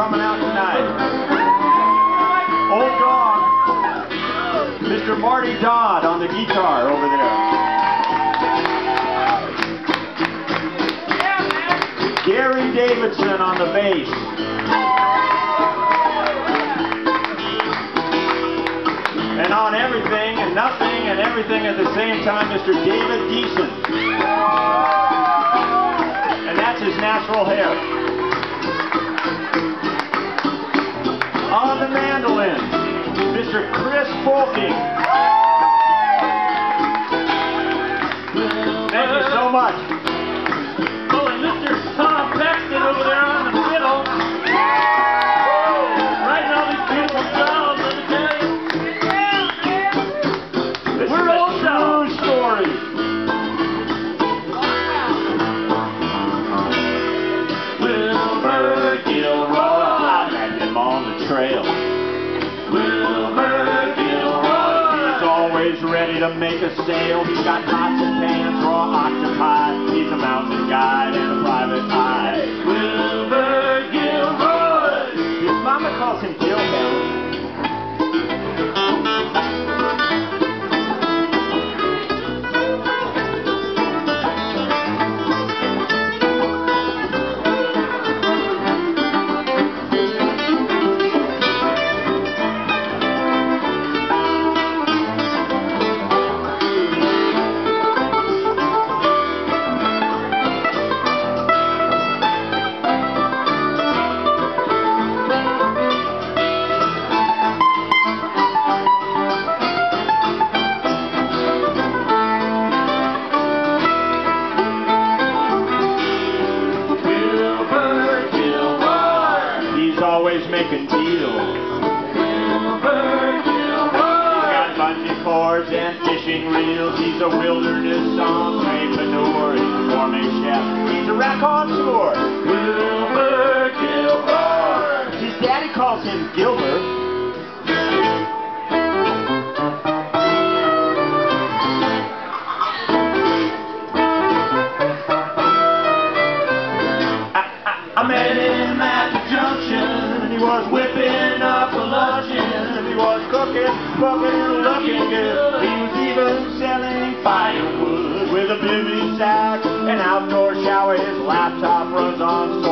coming out tonight. Old dog, Mr. Marty Dodd Davidson on the bass. And on everything and nothing and everything at the same time, Mr. David Deason. And that's his natural hair. On the mandolin, Mr. Chris Folking. Ready to make a sale. He's got lots of cans, raw octopi. He's a mountain guide always making deals. Got bungee cords and fishing reels. He's a wilderness entrepreneur. He's a gourmet chef. He's a raconteur. Wilber Gilroy. His daddy calls him Gilbert. Cooking, cooking, looking good. He was even selling firewood with a bivy sack, an outdoor shower. His laptop runs on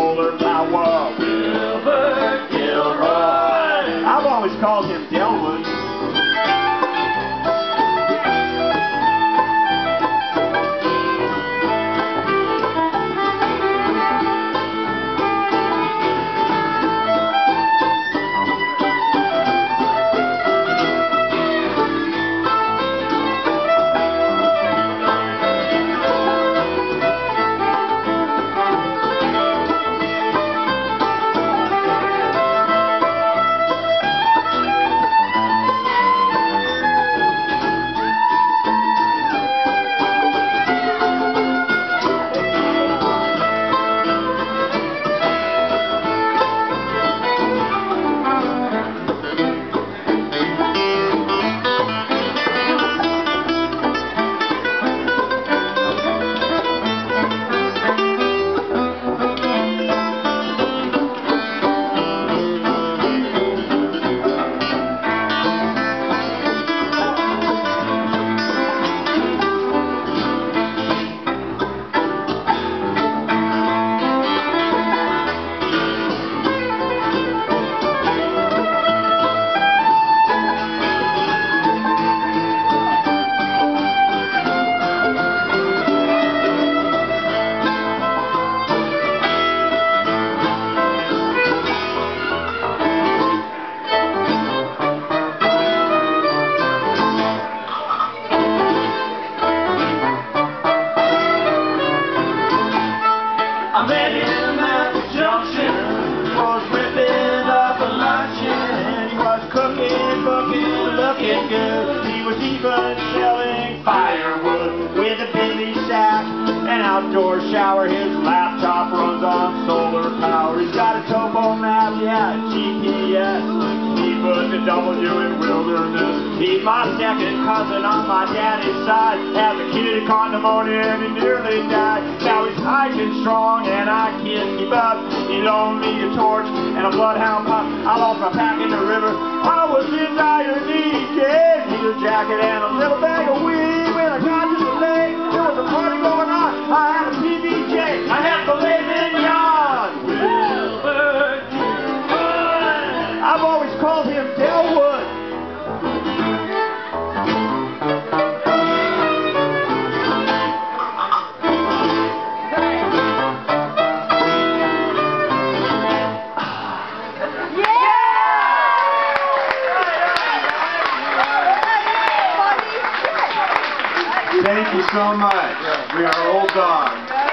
outdoor shower. His laptop runs on solar power. He's got a topo map, yeah, GPS. He put the W in wilderness. He's my second cousin on my daddy's side. As a kid, he caught pneumonia and he nearly died. Now he's hiking strong and I can't keep up. He loaned me a torch and a bloodhound pup. I lost my pack in the river. I was in dire need. Kid, need a jacket and a little bag Thank you so much. We are all dogs.